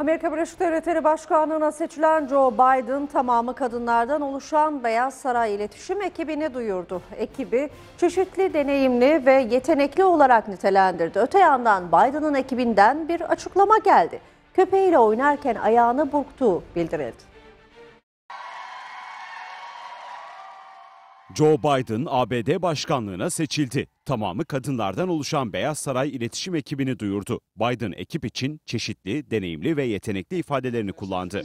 Amerika Birleşik Devletleri Başkanlığı'na seçilen Joe Biden tamamı kadınlardan oluşan Beyaz Saray iletişim ekibini duyurdu. Ekibi çeşitli deneyimli ve yetenekli olarak nitelendirdi. Öte yandan Biden'ın ekibinden bir açıklama geldi. Köpeğiyle oynarken ayağını burktuğu bildirildi. Joe Biden ABD başkanlığına seçildi. Tamamı kadınlardan oluşan Beyaz Saray iletişim ekibini duyurdu. Biden ekip için çeşitli, deneyimli ve yetenekli ifadelerini kullandı.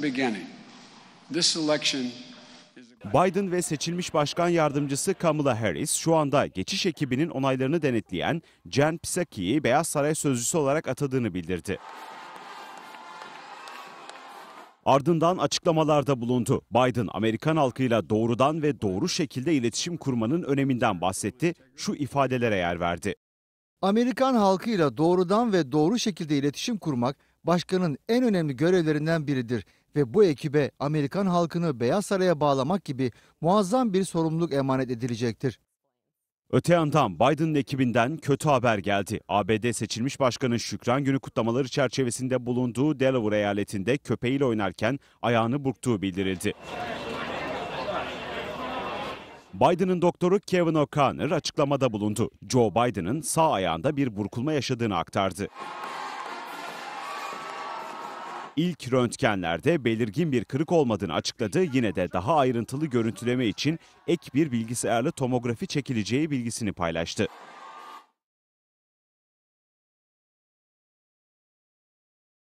Biden ve seçilmiş başkan yardımcısı Kamala Harris şu anda geçiş ekibinin onaylarını denetleyen Jen Psaki'yi Beyaz Saray sözcüsü olarak atadığını bildirdi. Ardından açıklamalarda bulundu. Biden Amerikan halkıyla doğrudan ve doğru şekilde iletişim kurmanın öneminden bahsetti. Şu ifadelere yer verdi. Amerikan halkıyla doğrudan ve doğru şekilde iletişim kurmak başkanın en önemli görevlerinden biridir ve bu ekibe Amerikan halkını Beyaz Saray'a bağlamak gibi muazzam bir sorumluluk emanet edilecektir. Öte yandan Biden'ın ekibinden kötü haber geldi. ABD seçilmiş başkanın Şükran Günü kutlamaları çerçevesinde bulunduğu Delaware eyaletinde köpeğiyle oynarken ayağını burktuğu bildirildi. Biden'ın doktoru Kevin O'Connor açıklamada bulundu. Joe Biden'ın sağ ayağında bir burkulma yaşadığını aktardı. İlk röntgenlerde belirgin bir kırık olmadığını açıkladı. Yine de daha ayrıntılı görüntüleme için ek bir bilgisayarlı tomografi çekileceği bilgisini paylaştı.